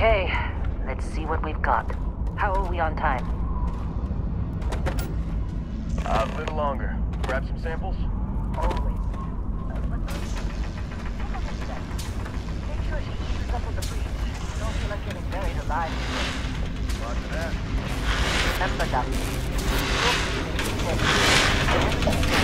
Okay, let's see what we've got. How are we on time? Uh, a little longer. Grab some samples? Always. Make sure she eases up with the breeze. Don't feel like getting buried alive. Roger that. Remember that.